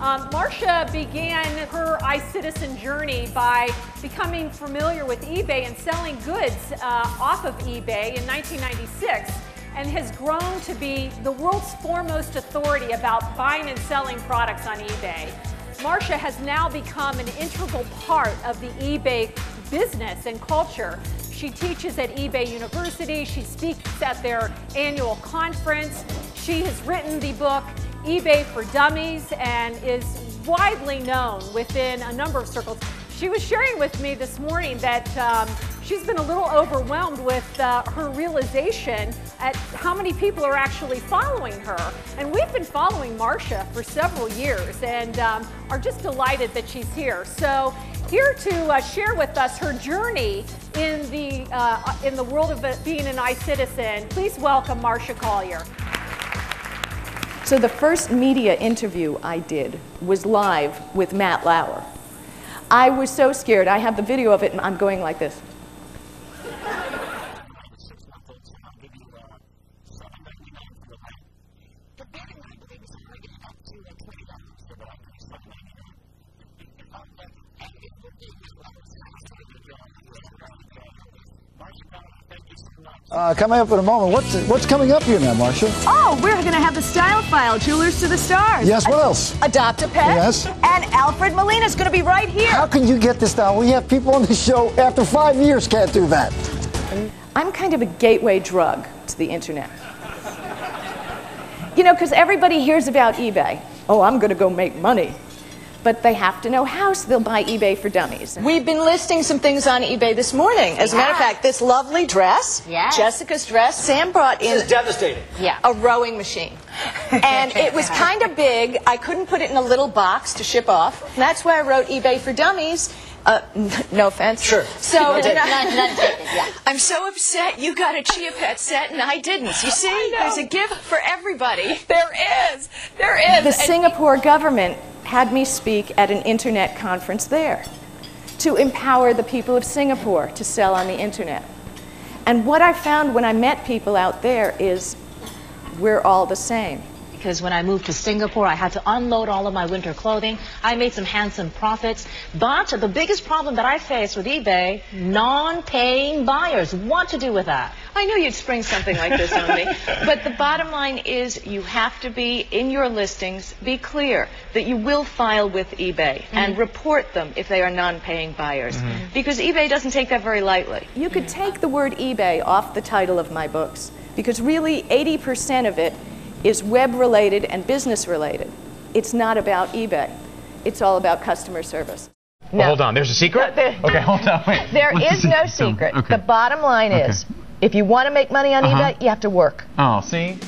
Um, Marsha began her iCitizen journey by becoming familiar with eBay and selling goods uh, off of eBay in 1996 and has grown to be the world's foremost authority about buying and selling products on eBay. Marsha has now become an integral part of the eBay business and culture. She teaches at eBay University, she speaks at their annual conference, she has written the book eBay for Dummies and is widely known within a number of circles. She was sharing with me this morning that um, she's been a little overwhelmed with uh, her realization at how many people are actually following her. And we've been following Marsha for several years and um, are just delighted that she's here. So here to uh, share with us her journey in the, uh, in the world of being an iCitizen, please welcome Marsha Collier. So the first media interview I did was live with Matt Lauer. I was so scared. I have the video of it, and I'm going like this. Uh, coming up in a moment, what's what's coming up here now, Marsha? Oh, we're going to have the Style File, Jewelers to the Stars. Yes, what else? Adopt a Pet. Yes. And Alfred Molina is going to be right here. How can you get this down? We have people on the show after five years can't do that. I'm kind of a gateway drug to the internet. You know, because everybody hears about eBay. Oh, I'm going to go make money but they have to know how, so they'll buy eBay for dummies. We've been listing some things on eBay this morning. As a matter of fact, this lovely dress, yes. Jessica's dress, Sam brought in. This is devastating. Yeah. A rowing machine. and it was kind of big. I couldn't put it in a little box to ship off. And that's why I wrote eBay for dummies. Uh, no offense. Sure. So none, none, none taken, yeah. I'm so upset you got a Chia Pet set and I didn't. You see, there's a gift for everybody. There is. There is. The Singapore government had me speak at an internet conference there to empower the people of Singapore to sell on the internet. And what I found when I met people out there is we're all the same. Because when I moved to Singapore, I had to unload all of my winter clothing. I made some handsome profits. But the biggest problem that I face with eBay, non-paying buyers. What to do with that? I knew you'd spring something like this on me. But the bottom line is you have to be, in your listings, be clear that you will file with eBay mm -hmm. and report them if they are non-paying buyers. Mm -hmm. Because eBay doesn't take that very lightly. You could take the word eBay off the title of my books because really 80% of it is web-related and business-related. It's not about eBay. It's all about customer service. No. hold on, there's a secret? No, there, okay, hold on, wait. There What's is the no secret. Okay. The bottom line is if you want to make money on uh -huh. eBay, you have to work. Oh, see?